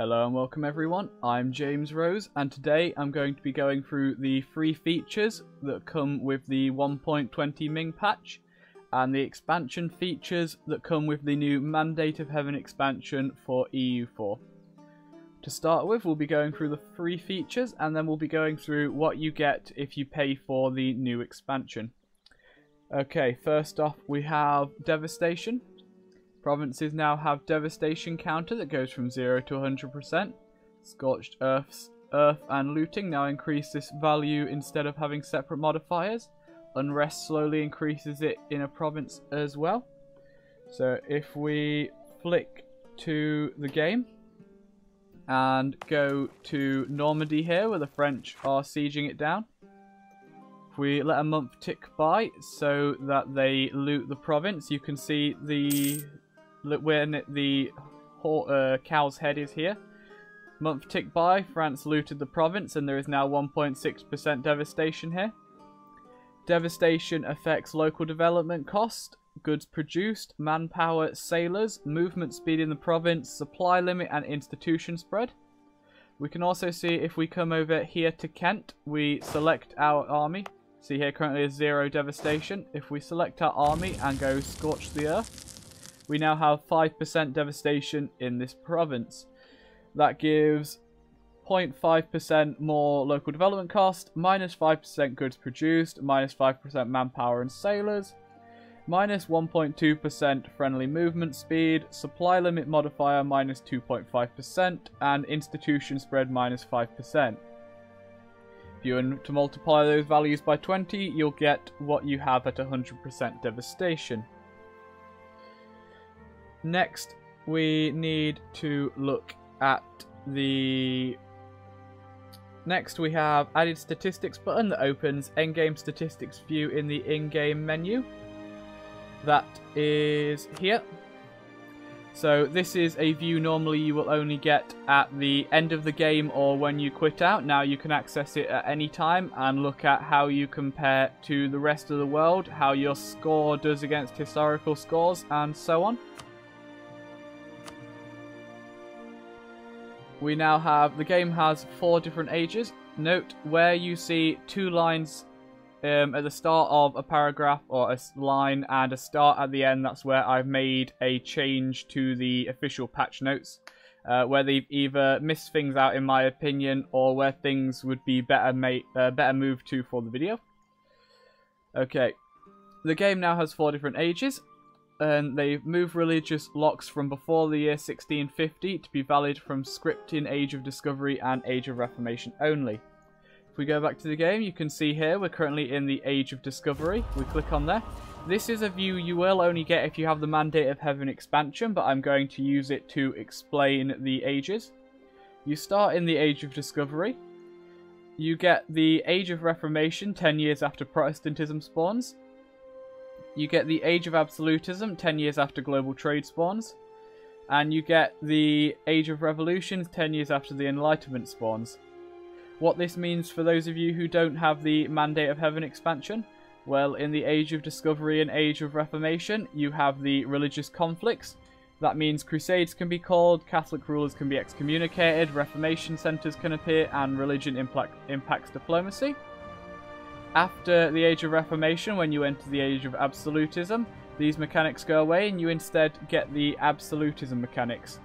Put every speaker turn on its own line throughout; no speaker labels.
Hello and welcome everyone, I'm James Rose and today I'm going to be going through the free features that come with the 1.20 Ming patch and the expansion features that come with the new Mandate of Heaven expansion for EU4. To start with, we'll be going through the free features and then we'll be going through what you get if you pay for the new expansion. Okay, first off we have Devastation. Provinces now have devastation counter that goes from 0 to 100%. Scorched Earths, Earth and Looting now increase this value instead of having separate modifiers. Unrest slowly increases it in a province as well. So if we flick to the game and go to Normandy here where the French are sieging it down. If we let a month tick by so that they loot the province, you can see the when the uh, cow's head is here. Month ticked by, France looted the province and there is now 1.6% devastation here. Devastation affects local development cost, goods produced, manpower, sailors, movement speed in the province, supply limit and institution spread. We can also see if we come over here to Kent, we select our army. See here currently is zero devastation. If we select our army and go scorch the earth, we now have 5% devastation in this province. That gives 0.5% more local development cost, minus 5% goods produced, minus 5% manpower and sailors, minus 1.2% friendly movement speed, supply limit modifier minus 2.5%, and institution spread minus 5%. If you were to multiply those values by 20, you'll get what you have at 100% devastation. Next, we need to look at the... Next, we have added statistics button that opens endgame statistics view in the in-game menu. That is here. So this is a view normally you will only get at the end of the game or when you quit out. Now you can access it at any time and look at how you compare to the rest of the world, how your score does against historical scores and so on. We now have, the game has four different ages. Note where you see two lines um, at the start of a paragraph or a line and a start at the end, that's where I've made a change to the official patch notes. Uh, where they've either missed things out in my opinion or where things would be better made, uh, better moved to for the video. Okay, the game now has four different ages and they move religious locks from before the year 1650 to be valid from scripting Age of Discovery and Age of Reformation only. If we go back to the game, you can see here we're currently in the Age of Discovery. We click on there. This is a view you will only get if you have the Mandate of Heaven expansion, but I'm going to use it to explain the ages. You start in the Age of Discovery. You get the Age of Reformation 10 years after Protestantism spawns. You get the Age of Absolutism 10 years after global trade spawns. And you get the Age of Revolutions 10 years after the Enlightenment spawns. What this means for those of you who don't have the Mandate of Heaven expansion, well, in the Age of Discovery and Age of Reformation, you have the religious conflicts. That means crusades can be called, Catholic rulers can be excommunicated, Reformation centres can appear, and religion impact, impacts diplomacy. After the Age of Reformation, when you enter the Age of Absolutism, these mechanics go away and you instead get the Absolutism mechanics.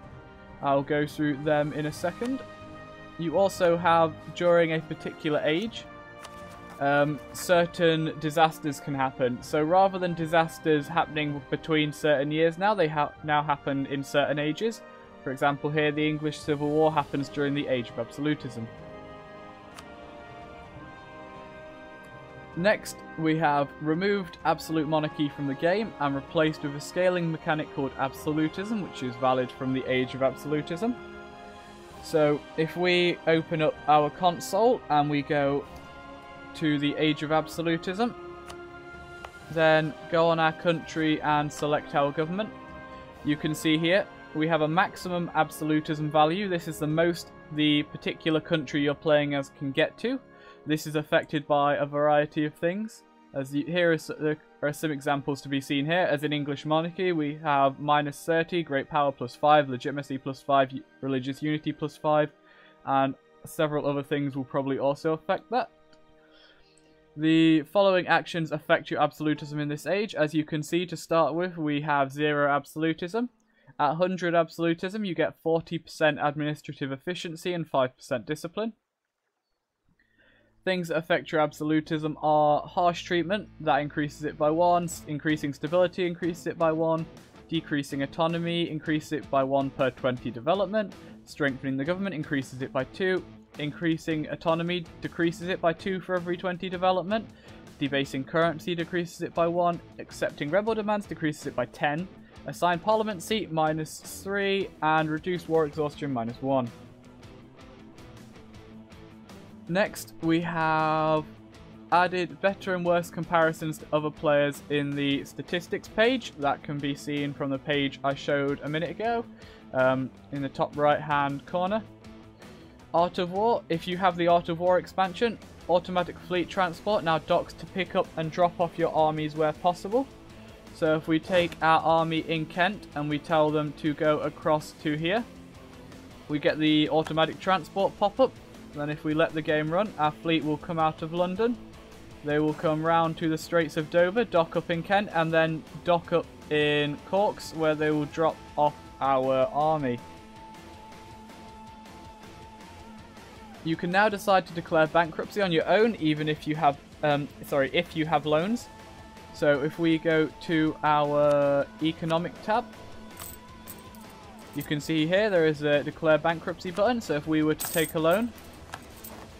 I'll go through them in a second. You also have, during a particular age, um, certain disasters can happen. So rather than disasters happening between certain years now, they ha now happen in certain ages. For example, here the English Civil War happens during the Age of Absolutism. Next, we have removed Absolute Monarchy from the game and replaced with a scaling mechanic called Absolutism, which is valid from the Age of Absolutism. So, if we open up our console and we go to the Age of Absolutism, then go on our country and select our government, you can see here we have a maximum absolutism value. This is the most the particular country you're playing as can get to. This is affected by a variety of things. As you, here are some examples to be seen here. As in English monarchy, we have minus 30, great power plus 5, legitimacy plus 5, religious unity plus 5, and several other things will probably also affect that. The following actions affect your absolutism in this age. As you can see, to start with, we have 0 absolutism. At 100 absolutism, you get 40% administrative efficiency and 5% discipline. Things that affect your absolutism are harsh treatment, that increases it by 1, increasing stability increases it by 1, decreasing autonomy increases it by 1 per 20 development, strengthening the government increases it by 2, increasing autonomy decreases it by 2 for every 20 development, debasing currency decreases it by 1, accepting rebel demands decreases it by 10, assign parliament seat minus 3, and reduce war exhaustion minus 1. Next, we have added better and worse comparisons to other players in the statistics page. That can be seen from the page I showed a minute ago um, in the top right hand corner. Art of War, if you have the Art of War expansion, automatic fleet transport now docks to pick up and drop off your armies where possible. So if we take our army in Kent and we tell them to go across to here, we get the automatic transport pop up then if we let the game run, our fleet will come out of London. They will come round to the Straits of Dover, dock up in Kent, and then dock up in Corks, where they will drop off our army. You can now decide to declare bankruptcy on your own, even if you have, um, sorry, if you have loans. So if we go to our economic tab, you can see here there is a declare bankruptcy button. So if we were to take a loan,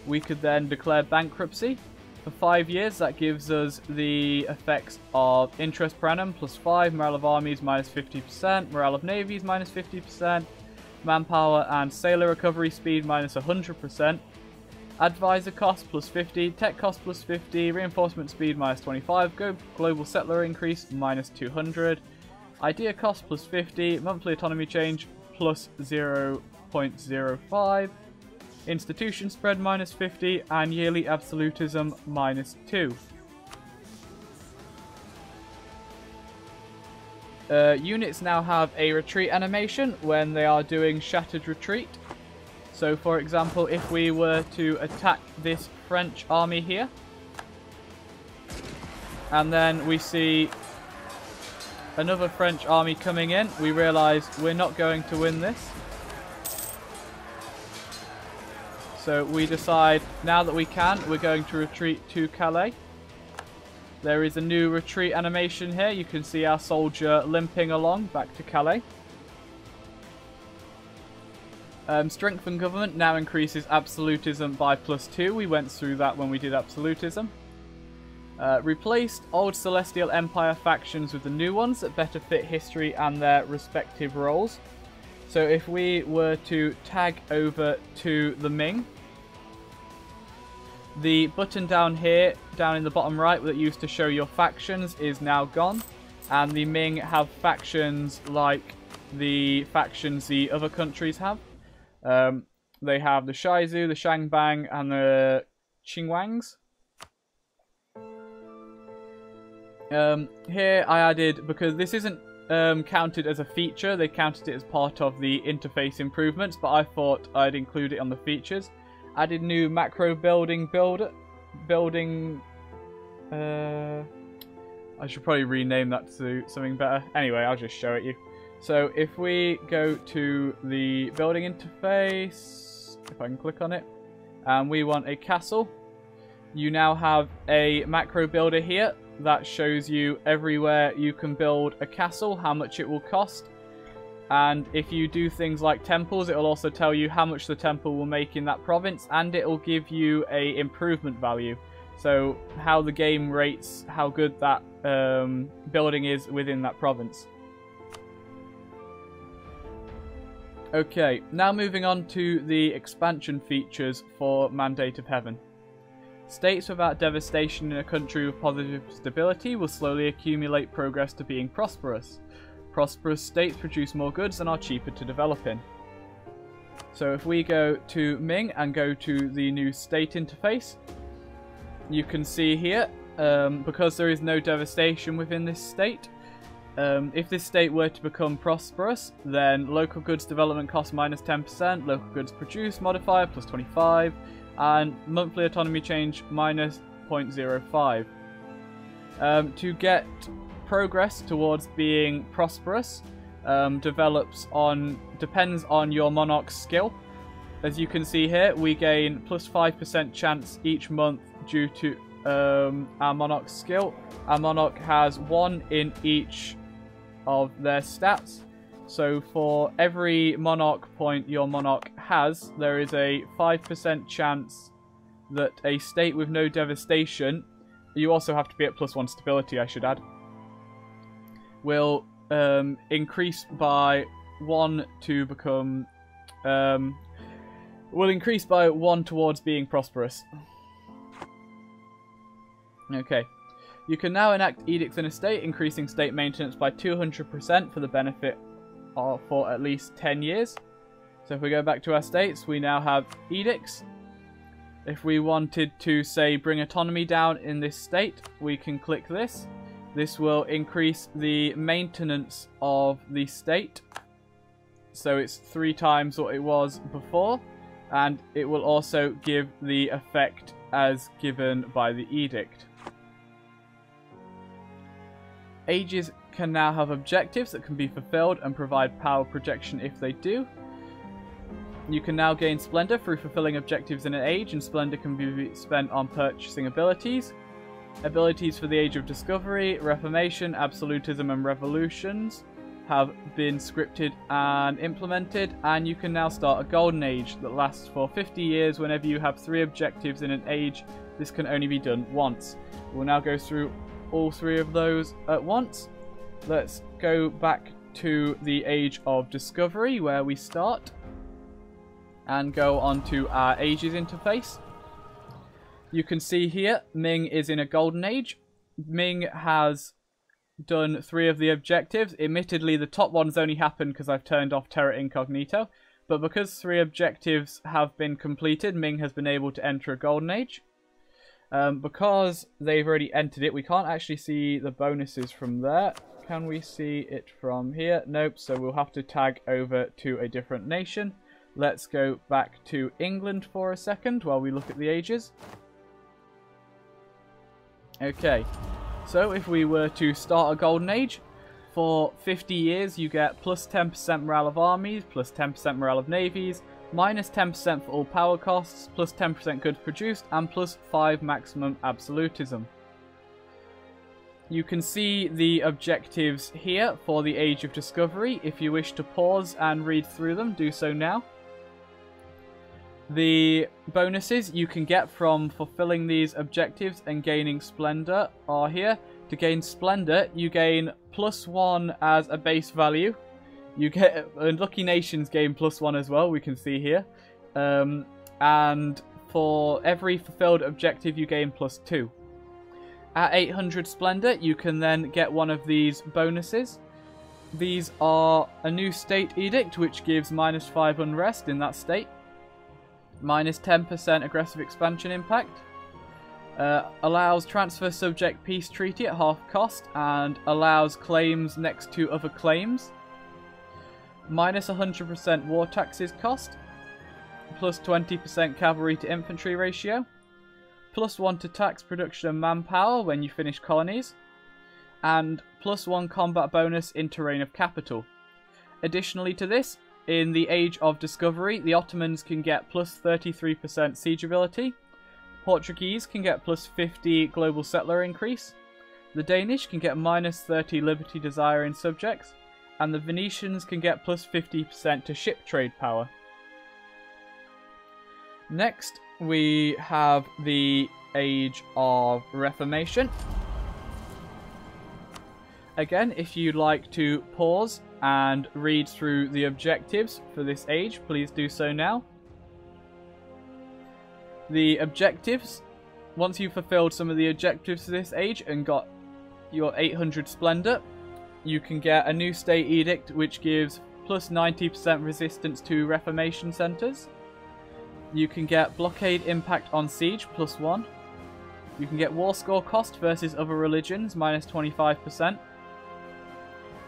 we could then declare bankruptcy. For five years, that gives us the effects of interest per annum plus 5, morale of armies minus 50%, morale of navies minus 50%, manpower and sailor recovery speed minus 100%, advisor cost plus 50, tech cost plus 50, reinforcement speed minus 25, global settler increase minus 200, idea cost plus 50, monthly autonomy change plus 0.05, Institution spread minus 50 and yearly absolutism minus 2. Uh, units now have a retreat animation when they are doing shattered retreat. So for example, if we were to attack this French army here, and then we see another French army coming in, we realise we're not going to win this. So we decide, now that we can, we're going to retreat to Calais. There is a new retreat animation here. You can see our soldier limping along back to Calais. Um, strength and government now increases absolutism by plus 2. We went through that when we did absolutism. Uh, replaced old Celestial Empire factions with the new ones that better fit history and their respective roles. So if we were to tag over to the Ming, the button down here, down in the bottom right, that used to show your factions is now gone. And the Ming have factions like the factions the other countries have. Um, they have the Shizu, the Shangbang, and the Qingwangs. Um, here I added, because this isn't um, counted as a feature, they counted it as part of the interface improvements, but I thought I'd include it on the features. Added new macro building builder. Building... Uh, I should probably rename that to something better. Anyway, I'll just show it you. So if we go to the building interface, if I can click on it, and we want a castle, you now have a macro builder here that shows you everywhere you can build a castle, how much it will cost, and if you do things like temples, it will also tell you how much the temple will make in that province, and it will give you a improvement value. So how the game rates how good that um, building is within that province. Okay, now moving on to the expansion features for Mandate of Heaven. States without devastation in a country with positive stability will slowly accumulate progress to being prosperous. Prosperous states produce more goods and are cheaper to develop in. So if we go to Ming and go to the new state interface, you can see here um, because there is no devastation within this state. Um, if this state were to become prosperous, then local goods development cost minus 10%, local goods produce modifier plus 25, and monthly autonomy change minus 0.05. Um, to get progress towards being prosperous um, develops on depends on your monarch's skill. As you can see here, we gain plus 5% chance each month due to um, our monarch's skill. Our monarch has one in each of their stats. So for every monarch point your monarch has, there is a 5% chance that a state with no devastation, you also have to be at plus one stability I should add, will um, increase by one to become, um, will increase by one towards being prosperous. Okay. You can now enact edicts in a state, increasing state maintenance by 200% for the benefit of, for at least 10 years. So if we go back to our states, we now have edicts. If we wanted to, say, bring autonomy down in this state, we can click this. This will increase the maintenance of the state. So it's three times what it was before. And it will also give the effect as given by the edict. Ages can now have objectives that can be fulfilled and provide power projection if they do. You can now gain Splendor through fulfilling objectives in an age, and Splendor can be spent on purchasing abilities. Abilities for the Age of Discovery, Reformation, Absolutism, and Revolutions have been scripted and implemented, and you can now start a Golden Age that lasts for 50 years whenever you have three objectives in an age. This can only be done once. We'll now go through all three of those at once. Let's go back to the Age of Discovery where we start and go on to our Ages interface. You can see here Ming is in a golden age. Ming has done three of the objectives. Admittedly, the top ones only happened because I've turned off Terra Incognito. But because three objectives have been completed, Ming has been able to enter a golden age. Um, because they've already entered it, we can't actually see the bonuses from there. Can we see it from here? Nope, so we'll have to tag over to a different nation. Let's go back to England for a second while we look at the ages. Okay, so if we were to start a golden age, for 50 years you get plus 10% morale of armies, plus 10% morale of navies, minus 10% for all power costs, plus 10% goods produced, and plus 5 maximum absolutism. You can see the objectives here for the Age of Discovery. If you wish to pause and read through them, do so now. The bonuses you can get from fulfilling these objectives and gaining Splendor are here. To gain Splendor, you gain plus 1 as a base value, you get and Lucky Nations gain plus one as well, we can see here. Um, and for every fulfilled objective, you gain plus two. At 800 Splendor, you can then get one of these bonuses. These are a new state edict, which gives minus 5 unrest in that state, minus 10% aggressive expansion impact, uh, allows transfer subject peace treaty at half cost, and allows claims next to other claims minus 100% war taxes cost, plus 20% cavalry to infantry ratio, plus 1 to tax production and manpower when you finish colonies, and plus 1 combat bonus in terrain of capital. Additionally to this, in the Age of Discovery, the Ottomans can get plus 33% siege ability, Portuguese can get plus 50 global settler increase, the Danish can get minus 30 liberty desire in subjects, and the Venetians can get plus 50% to ship trade power. Next, we have the Age of Reformation. Again, if you'd like to pause and read through the objectives for this age, please do so now. The objectives, once you've fulfilled some of the objectives for this age and got your 800 Splendor, you can get a new state edict which gives plus 90% resistance to reformation centers. You can get blockade impact on siege plus 1. You can get war score cost versus other religions, minus 25%.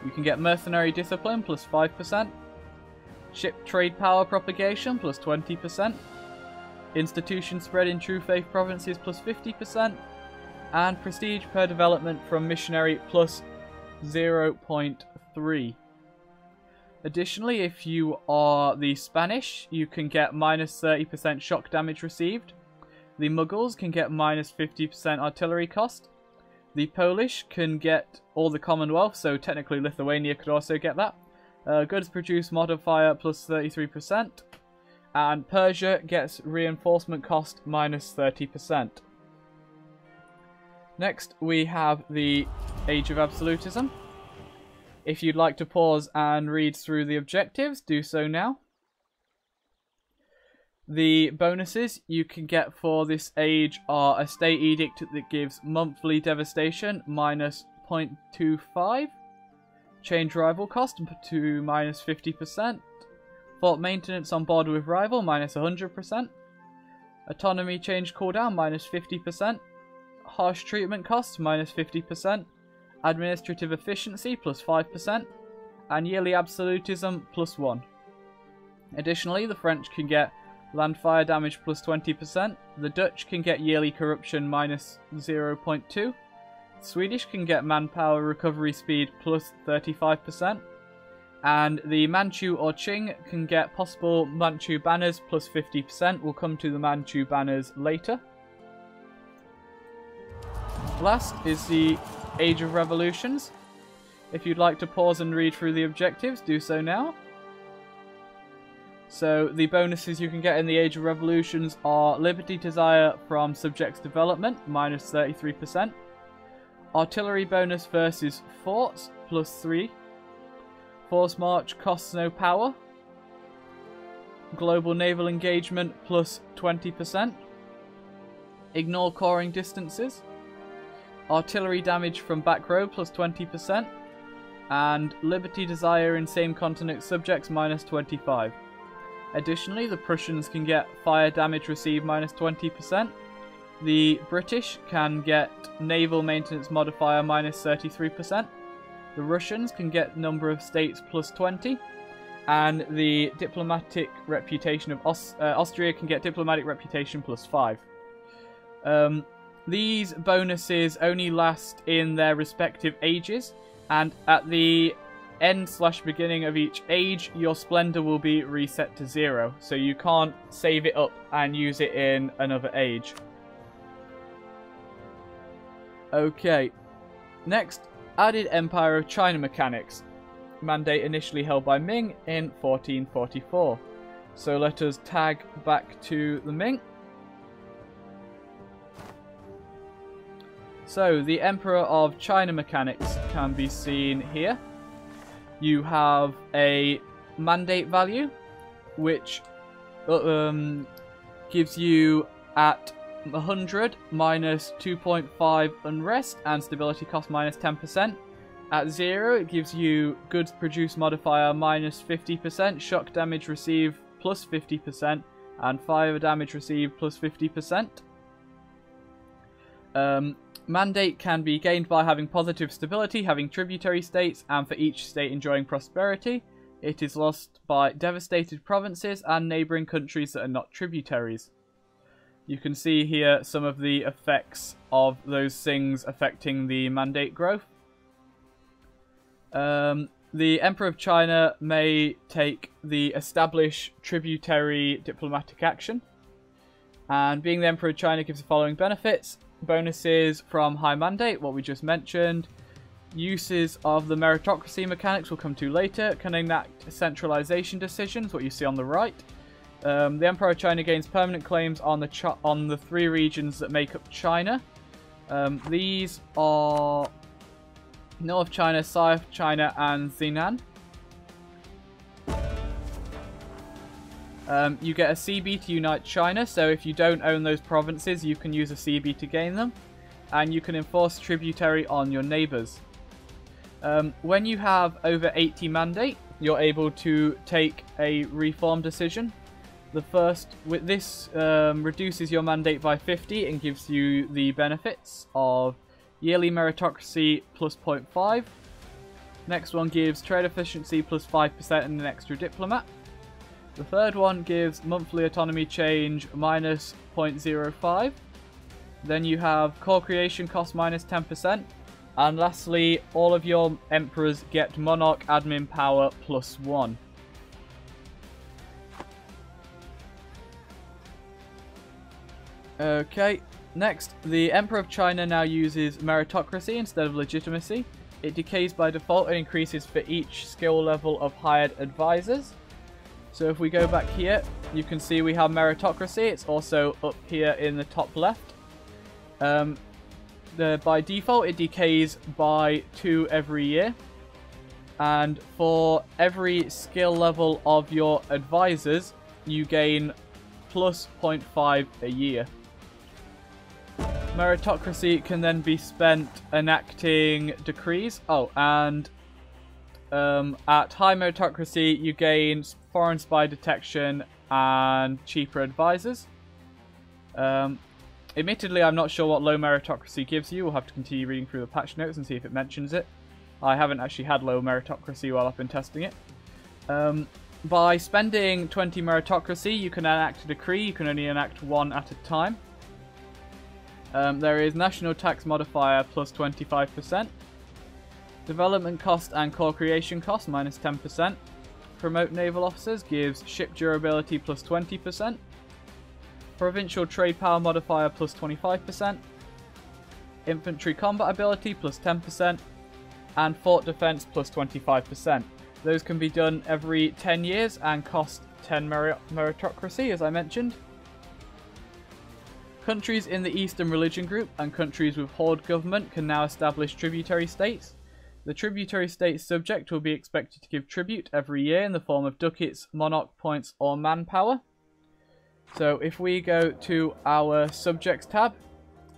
You can get mercenary discipline, plus 5%. Ship trade power propagation, plus 20%. Institution spread in true faith provinces, plus 50%. And prestige per development from missionary, plus 0.3. Additionally, if you are the Spanish, you can get minus 30% shock damage received. The Mughals can get minus 50% artillery cost. The Polish can get all the Commonwealth, so technically Lithuania could also get that. Uh, goods produce modifier plus 33%. And Persia gets reinforcement cost minus 30%. Next, we have the Age of Absolutism. If you'd like to pause and read through the objectives, do so now. The bonuses you can get for this age are a state edict that gives monthly devastation minus 0.25, change rival cost to minus 50%, fort maintenance on board with rival minus 100%, autonomy change cooldown minus 50%, harsh treatment costs minus 50%, administrative efficiency plus 5%, and yearly absolutism plus 1. Additionally, the French can get Land fire damage plus 20%. The Dutch can get yearly corruption minus 0.2. Swedish can get manpower recovery speed plus 35%. And the Manchu or Qing can get possible Manchu banners plus 50%. We'll come to the Manchu banners later. Last is the Age of Revolutions. If you'd like to pause and read through the objectives, do so now. So the bonuses you can get in the Age of Revolutions are Liberty Desire from Subjects Development, minus 33%. Artillery bonus versus Forts, plus 3. Force March costs no power. Global Naval Engagement, plus 20%. Ignore coring distances. Artillery damage from back row, plus 20%. And Liberty Desire in same continent subjects, minus 25 Additionally, the Prussians can get fire damage received minus 20%. The British can get naval maintenance modifier minus 33%. The Russians can get number of states plus 20. And the diplomatic reputation of Aus uh, Austria can get diplomatic reputation plus 5. Um, these bonuses only last in their respective ages. And at the end slash beginning of each age, your splendor will be reset to zero. So you can't save it up and use it in another age. Okay. Next, added Empire of China mechanics. Mandate initially held by Ming in 1444. So let us tag back to the Ming. So, the Emperor of China mechanics can be seen here you have a mandate value, which um, gives you at 100 minus 2.5 unrest and stability cost minus 10%. At 0, it gives you goods produce modifier minus 50%, shock damage received plus 50%, and fire damage received plus 50%. Um, Mandate can be gained by having positive stability, having tributary states, and for each state enjoying prosperity. It is lost by devastated provinces and neighbouring countries that are not tributaries. You can see here some of the effects of those things affecting the mandate growth. Um, the Emperor of China may take the establish tributary diplomatic action. And being the Emperor of China gives the following benefits bonuses from High Mandate, what we just mentioned. Uses of the meritocracy mechanics will come to later. Can enact centralization decisions, what you see on the right. Um, the Emperor of China gains permanent claims on the on the three regions that make up China. Um, these are North China, South China, and Xinan. Um, you get a CB to unite China, so if you don't own those provinces, you can use a CB to gain them. And you can enforce tributary on your neighbours. Um, when you have over 80 mandate, you're able to take a reform decision. The first, with this um, reduces your mandate by 50 and gives you the benefits of yearly meritocracy plus 0.5. Next one gives trade efficiency plus 5% and an extra diplomat. The third one gives monthly autonomy change minus 0.05. Then you have core creation cost minus 10%. And lastly, all of your emperors get monarch admin power plus 1. Okay, next, the Emperor of China now uses meritocracy instead of legitimacy. It decays by default and increases for each skill level of hired advisors. So if we go back here, you can see we have meritocracy. It's also up here in the top left. Um, the, by default, it decays by 2 every year. And for every skill level of your advisors, you gain plus 0.5 a year. Meritocracy can then be spent enacting decrees. Oh, and um, at high meritocracy, you gain foreign spy detection and cheaper advisors. Um, admittedly, I'm not sure what low meritocracy gives you. We'll have to continue reading through the patch notes and see if it mentions it. I haven't actually had low meritocracy while I've been testing it. Um, by spending 20 meritocracy, you can enact a decree. You can only enact one at a time. Um, there is national tax modifier plus 25%. Development cost and core creation cost minus 10%. Promote naval officers gives ship durability plus 20%. Provincial trade power modifier plus 25%. Infantry combat ability plus 10%. And fort defense plus 25%. Those can be done every 10 years and cost 10 meritocracy, as I mentioned. Countries in the Eastern Religion Group and countries with Horde government can now establish tributary states. The tributary state subject will be expected to give tribute every year in the form of ducats, monarch points, or manpower. So if we go to our subjects tab,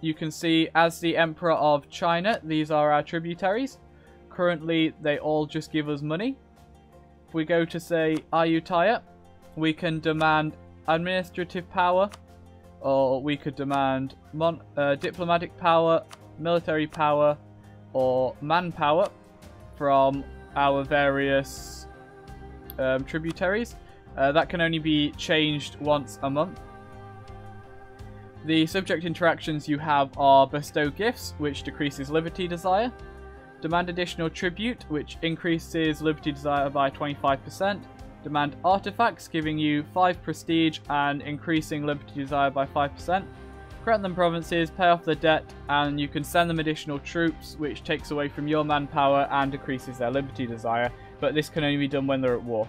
you can see as the Emperor of China, these are our tributaries. Currently, they all just give us money. If we go to, say, Ayutthaya, we can demand administrative power, or we could demand uh, diplomatic power, military power, or manpower from our various um, tributaries. Uh, that can only be changed once a month. The subject interactions you have are bestow gifts, which decreases liberty desire, demand additional tribute, which increases liberty desire by 25%, Demand artifacts, giving you 5 prestige and increasing liberty desire by 5%. Grant them provinces, pay off their debt, and you can send them additional troops, which takes away from your manpower and decreases their liberty desire. But this can only be done when they're at war.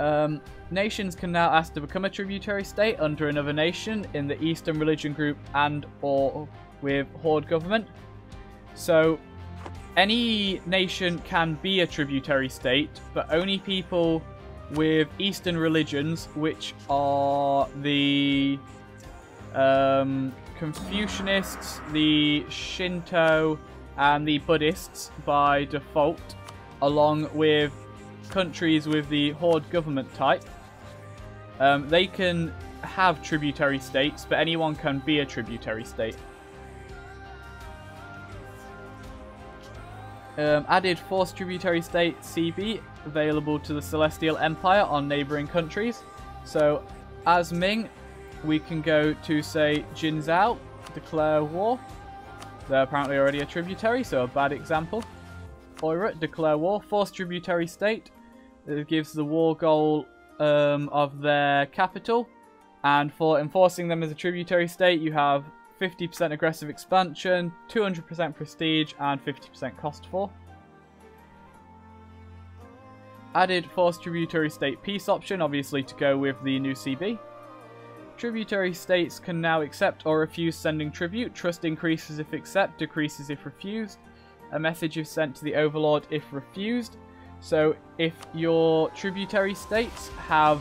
Um, nations can now ask to become a tributary state under another nation in the Eastern religion group and or with Horde government. So any nation can be a tributary state, but only people with Eastern religions, which are the um, Confucianists, the Shinto, and the Buddhists by default, along with countries with the Horde government type. Um, they can have tributary states, but anyone can be a tributary state. Um, added Force Tributary State CB available to the Celestial Empire on neighboring countries. So, as Ming, we can go to, say, Jin Jianzhou, declare war. They're apparently already a tributary, so a bad example. Oirat, declare war. Force Tributary State. It gives the war goal um, of their capital. And for enforcing them as a tributary state, you have 50% aggressive expansion, 200% prestige, and 50% cost for. Added Force Tributary State Peace option, obviously to go with the new CB. Tributary states can now accept or refuse sending tribute. Trust increases if accept, decreases if refused. A message is sent to the Overlord if refused. So if your tributary states have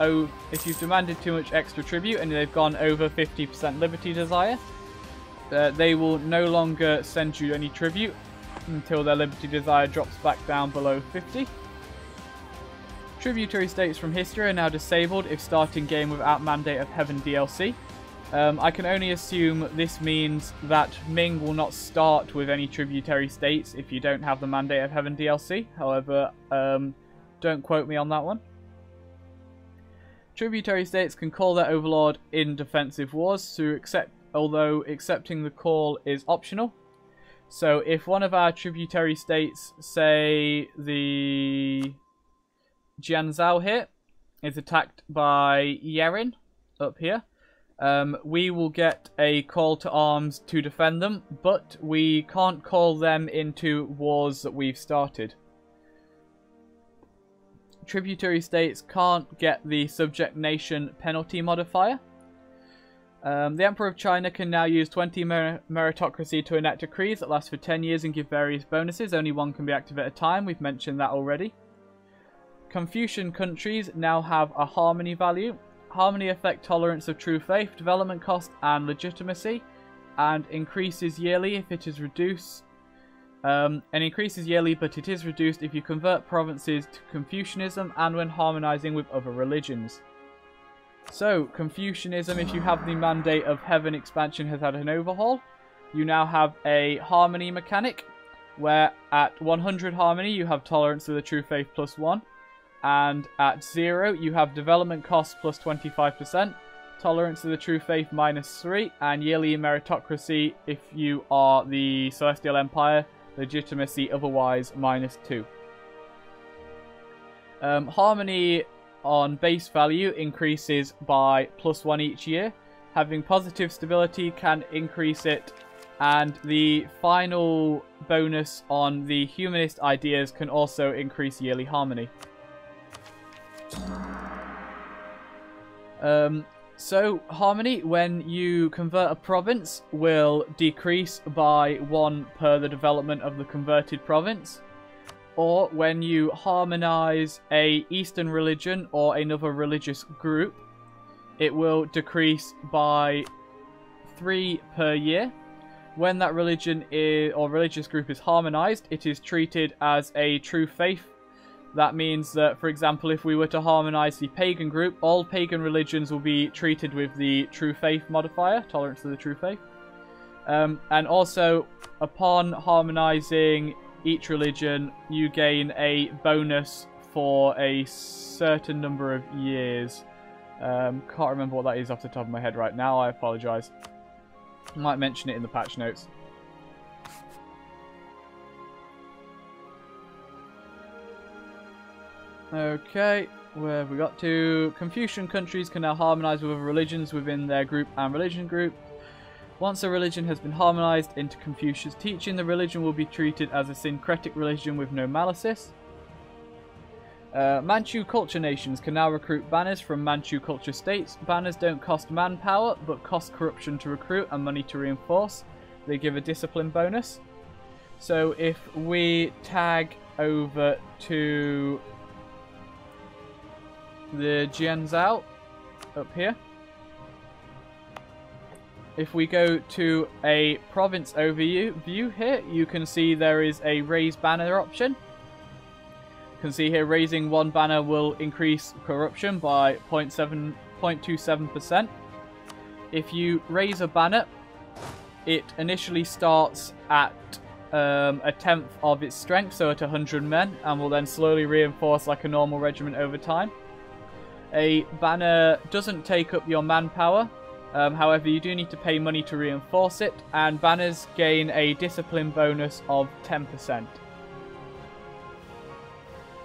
oh, if you've demanded too much extra tribute and they've gone over 50% liberty desire, uh, they will no longer send you any tribute until their liberty desire drops back down below 50. Tributary states from history are now disabled if starting game without Mandate of Heaven DLC. Um, I can only assume this means that Ming will not start with any tributary states if you don't have the Mandate of Heaven DLC. However, um, don't quote me on that one. Tributary states can call their overlord in defensive wars, to accept, although accepting the call is optional. So if one of our tributary states, say the Jianzhou here, is attacked by Yeren up here, um, we will get a call to arms to defend them, but we can't call them into wars that we've started. Tributary states can't get the subject nation penalty modifier. Um, the Emperor of China can now use 20 mer meritocracy to enact decrees that last for 10 years and give various bonuses. Only one can be active at a time. We've mentioned that already. Confucian countries now have a harmony value. Harmony affect tolerance of true faith, development cost, and legitimacy, and increases yearly if it is reduced. Um, and increases yearly, but it is reduced if you convert provinces to Confucianism and when harmonizing with other religions. So, Confucianism, if you have the mandate of heaven expansion, has had an overhaul. You now have a harmony mechanic, where at 100 harmony you have tolerance of the true faith plus 1 and at 0 you have development cost plus 25%, tolerance of the true faith minus 3, and yearly meritocracy if you are the Celestial Empire, legitimacy otherwise minus 2. Um, harmony on base value increases by plus 1 each year. Having positive stability can increase it and the final bonus on the humanist ideas can also increase yearly harmony. Um, so, Harmony, when you convert a province, will decrease by one per the development of the converted province. Or when you harmonize a Eastern religion or another religious group, it will decrease by three per year. When that religion is, or religious group is harmonized, it is treated as a true faith that means that, for example, if we were to harmonize the pagan group, all pagan religions will be treated with the true faith modifier, tolerance to the true faith. Um, and also, upon harmonizing each religion, you gain a bonus for a certain number of years. Um, can't remember what that is off the top of my head right now, I apologize. I might mention it in the patch notes. Okay, where have we got to? Confucian countries can now harmonize with other religions within their group and religion group. Once a religion has been harmonized into Confucius teaching, the religion will be treated as a syncretic religion with no malus. Uh, Manchu culture nations can now recruit banners from Manchu culture states. Banners don't cost manpower, but cost corruption to recruit and money to reinforce. They give a discipline bonus. So if we tag over to the Jianzhou up here. If we go to a province overview view here, you can see there is a raise banner option. You can see here raising one banner will increase corruption by 0.27%. If you raise a banner, it initially starts at um, a tenth of its strength, so at 100 men, and will then slowly reinforce like a normal regiment over time. A banner doesn't take up your manpower, um, however you do need to pay money to reinforce it, and banners gain a discipline bonus of 10%.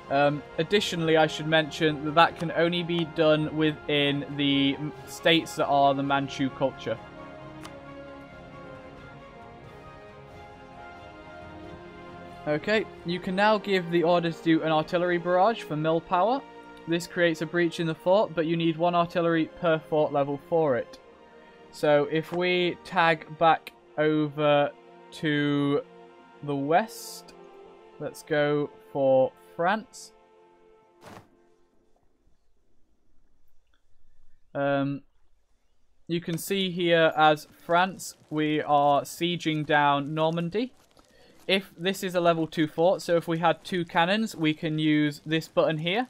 Um, additionally, I should mention that that can only be done within the states that are the Manchu culture. Okay, you can now give the order to do an artillery barrage for mil power, this creates a breach in the fort, but you need one artillery per fort level for it. So if we tag back over to the west, let's go for France. Um, you can see here as France, we are sieging down Normandy. If this is a level 2 fort, so if we had two cannons, we can use this button here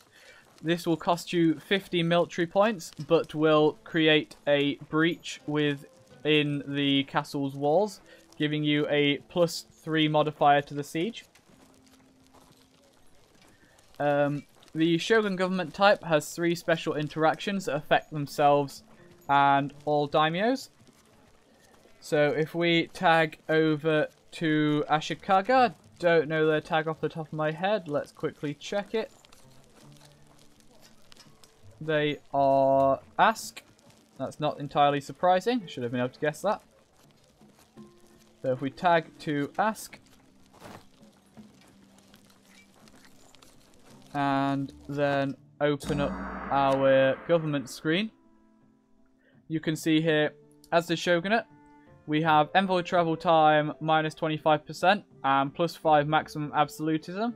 This will cost you 50 military points, but will create a breach within the castle's walls, giving you a plus 3 modifier to the siege. Um, the Shogun government type has three special interactions that affect themselves and all daimyos. So if we tag over to Ashikaga, don't know their tag off the top of my head, let's quickly check it. They are Ask. That's not entirely surprising, should have been able to guess that. So if we tag to Ask, and then open up our government screen, you can see here, as the Shogunate, we have envoy travel time minus 25% and plus 5 maximum absolutism.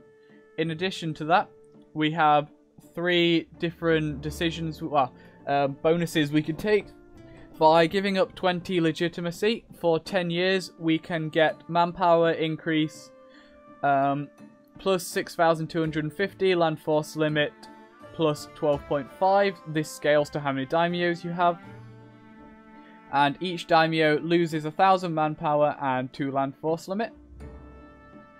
In addition to that, we have three different decisions, well, uh, bonuses we could take. By giving up 20 legitimacy for 10 years, we can get manpower increase um, plus 6,250, land force limit plus 12.5. This scales to how many daimyos you have. And each daimyo loses 1,000 manpower and 2 land force limit.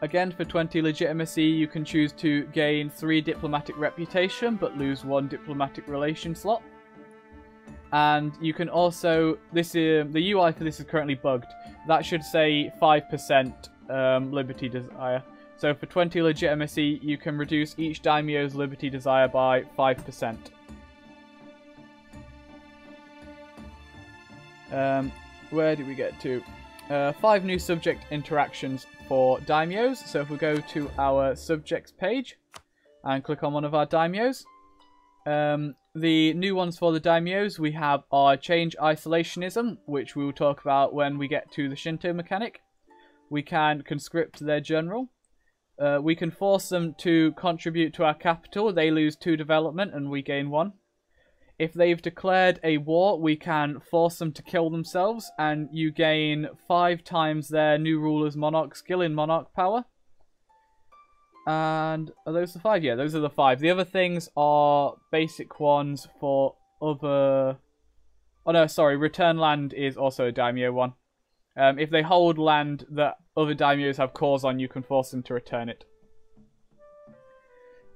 Again, for 20 legitimacy, you can choose to gain 3 diplomatic reputation, but lose 1 diplomatic relation slot. And you can also, this is, the UI for this is currently bugged. That should say 5% um, liberty desire. So for 20 legitimacy, you can reduce each daimyo's liberty desire by 5%. Um, where did we get to? Uh, five new subject interactions for daimyos. So if we go to our subjects page and click on one of our daimyos, um, the new ones for the daimyos we have are change isolationism, which we will talk about when we get to the Shinto mechanic. We can conscript their general. Uh, we can force them to contribute to our capital. They lose two development and we gain one. If they've declared a war, we can force them to kill themselves and you gain five times their new ruler's monarch skill in monarch power. And are those the five? Yeah, those are the five. The other things are basic ones for other... Oh no, sorry, return land is also a daimyo one. Um, if they hold land that other daimyos have cores on, you can force them to return it.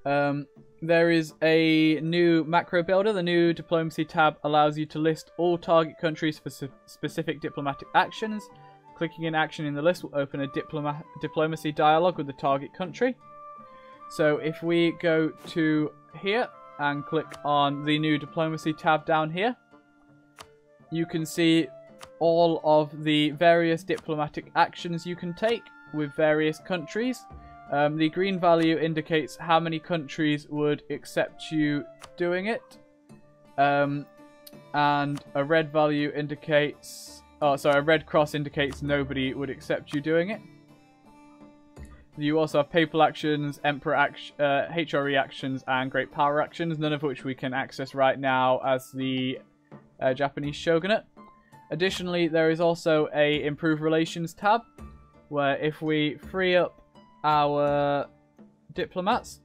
Um, there is a new macro builder. The new diplomacy tab allows you to list all target countries for specific diplomatic actions. Clicking an action in the list will open a diploma diplomacy dialogue with the target country. So if we go to here and click on the new diplomacy tab down here, you can see all of the various diplomatic actions you can take with various countries. Um, the green value indicates how many countries would accept you doing it. Um, and a red value indicates... Oh, sorry, a red cross indicates nobody would accept you doing it. You also have papal actions, emperor action, uh, HRE actions, and great power actions, none of which we can access right now as the uh, Japanese shogunate. Additionally, there is also a improve relations tab, where if we free up our diplomats,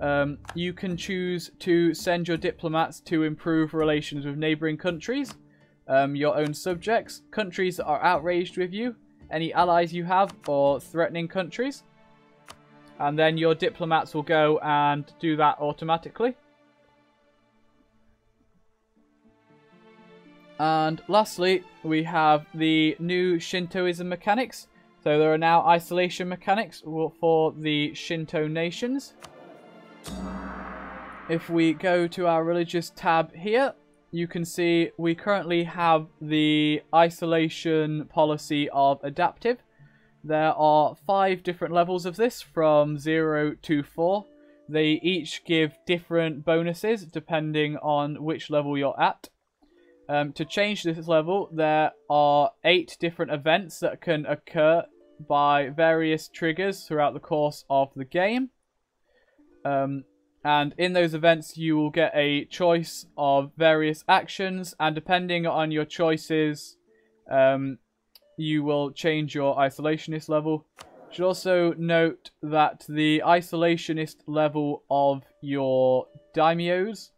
um, you can choose to send your diplomats to improve relations with neighbouring countries, um, your own subjects, countries that are outraged with you, any allies you have, or threatening countries. And then your diplomats will go and do that automatically. And lastly, we have the new Shintoism mechanics. So there are now isolation mechanics for the Shinto nations. If we go to our religious tab here, you can see we currently have the isolation policy of adaptive. There are five different levels of this from 0 to 4. They each give different bonuses depending on which level you're at. Um, to change this level, there are eight different events that can occur by various triggers throughout the course of the game. Um, and in those events, you will get a choice of various actions, and depending on your choices, um, you will change your isolationist level. You should also note that the isolationist level of your daimyos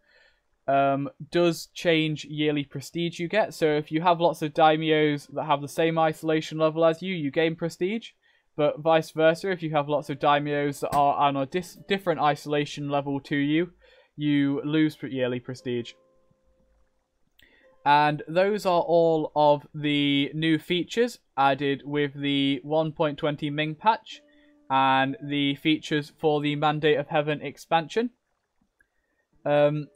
um, does change yearly prestige you get. So if you have lots of daimyos that have the same isolation level as you, you gain prestige. But vice versa, if you have lots of daimyos that are on a different isolation level to you, you lose yearly prestige. And those are all of the new features added with the 1.20 Ming patch and the features for the Mandate of Heaven expansion. Um,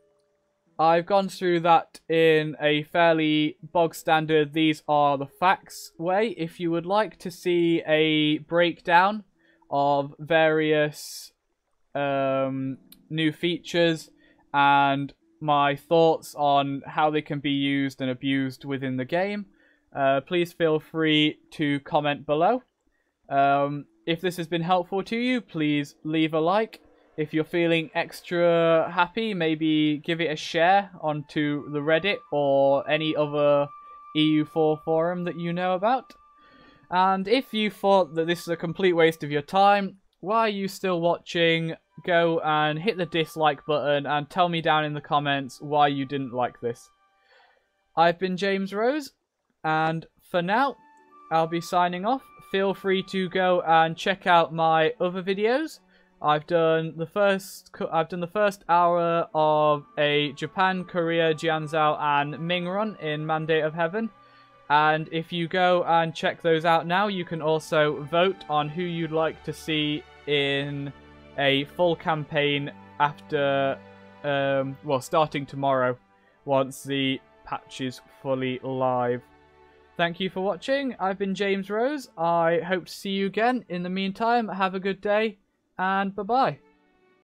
I've gone through that in a fairly bog standard, these are the facts way. If you would like to see a breakdown of various um, new features and my thoughts on how they can be used and abused within the game, uh, please feel free to comment below. Um, if this has been helpful to you, please leave a like. If you're feeling extra happy, maybe give it a share onto the Reddit or any other EU4 forum that you know about. And if you thought that this is a complete waste of your time, why are you still watching? Go and hit the dislike button and tell me down in the comments why you didn't like this. I've been James Rose, and for now, I'll be signing off. Feel free to go and check out my other videos. I've done the first I've done the first hour of a Japan, Korea, Jianzhou, and Ming run in Mandate of Heaven. And if you go and check those out now, you can also vote on who you'd like to see in a full campaign after, um, well, starting tomorrow, once the patch is fully live. Thank you for watching. I've been James Rose. I hope to see you again. In the meantime, have a good day, and bye-bye.